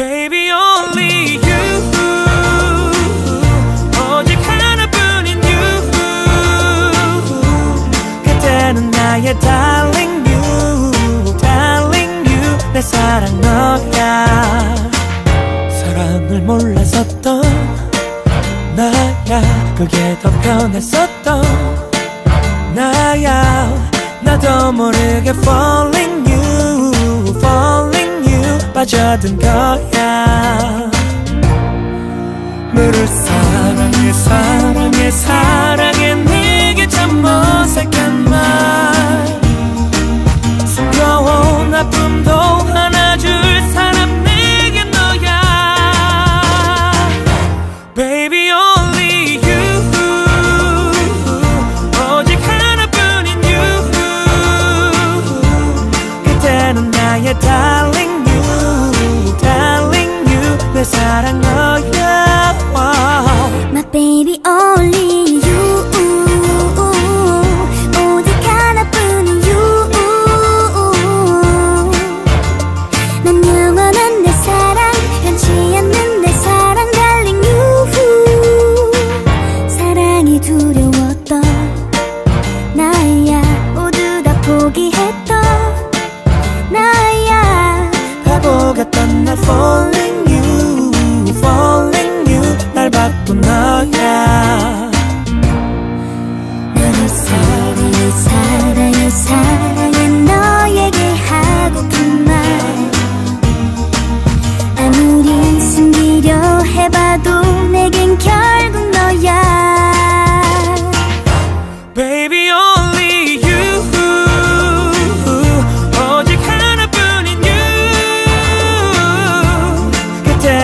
Baby only you 오직 하나뿐인 you 그대는 나의 darling you darling you 내 사랑 너야 사랑을 몰랐었던 나야 그게 더 편했었던 나야 나도 모르게 falling 빠져든 거야. 너를 사랑해 사랑해 사랑해. 내게 참 어색한 말. 숨겨온 아픔도 안아줄 사람 내게 너야. Baby only you. 오직 하나뿐인 you. 그때는 나의 you 바보 같던 날 falling you falling you 날 바꾼 너야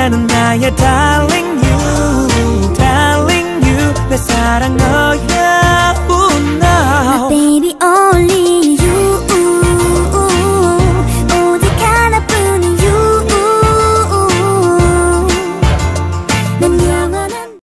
And I am telling you telling you 내 사랑은